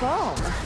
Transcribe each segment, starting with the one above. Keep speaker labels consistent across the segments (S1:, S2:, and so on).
S1: foam.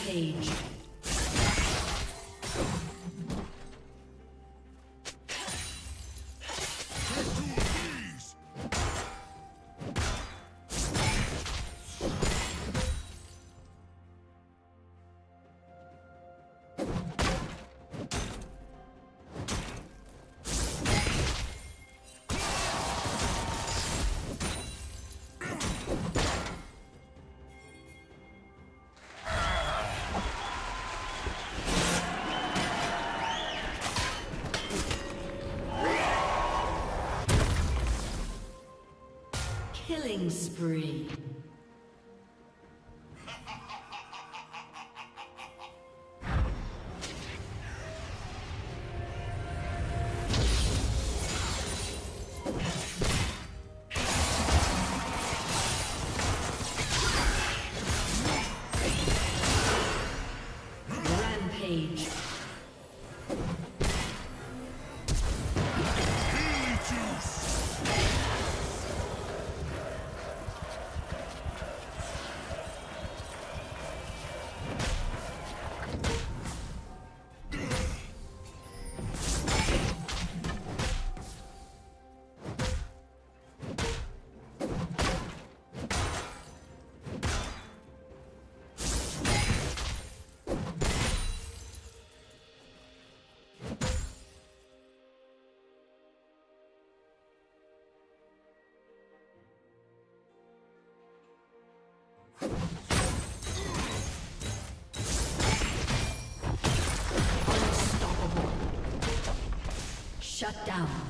S1: Rampage. Spree. Shut down.